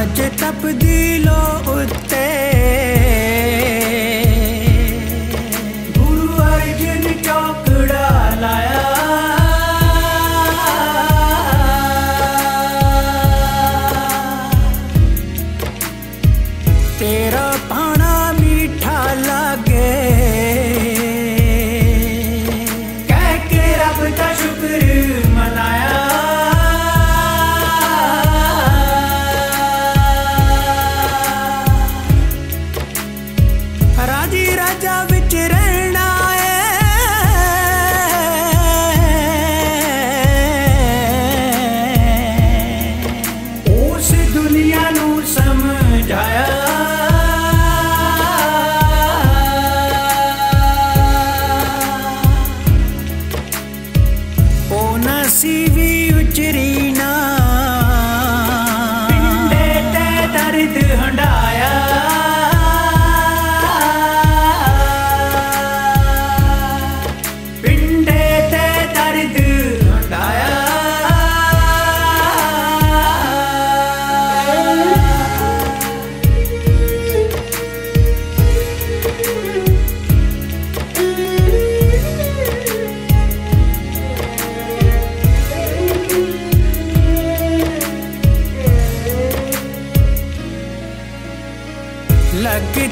अज तब्दीलो उत्ते। गुरु अर्जुन चौकड़ा लाया। तेरा see you, Judy.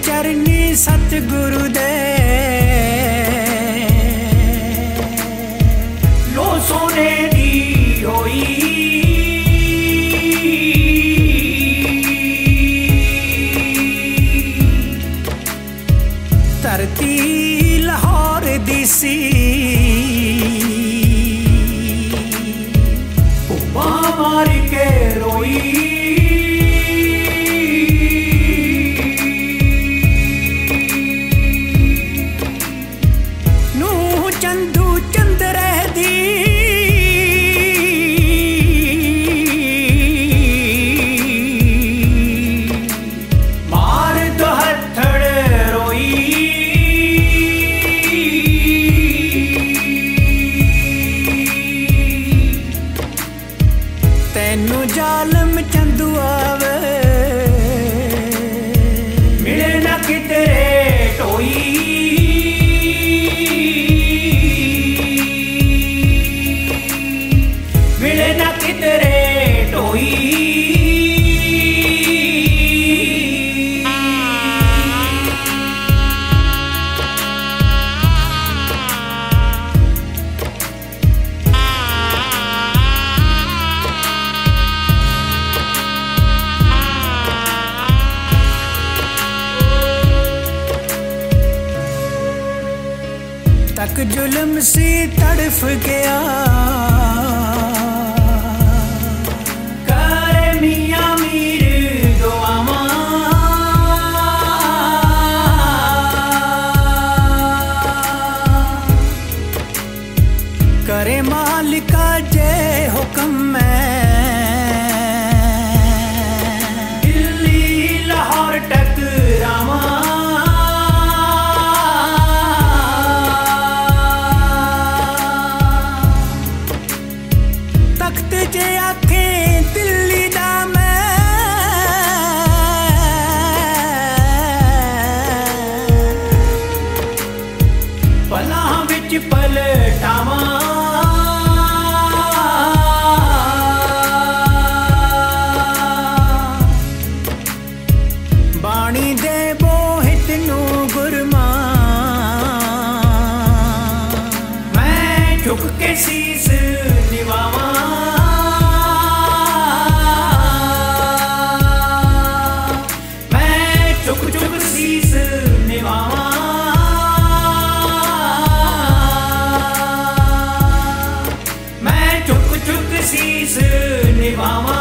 ਚਰਨੀ ਸਤ ਗੁਰੂ ਦੇ। ਲੋ ਸੋਨੇ जुलम सी से तड़फ शीश मैं चुक चुक शीश निभावा मैं चुक चुक शीश निभावा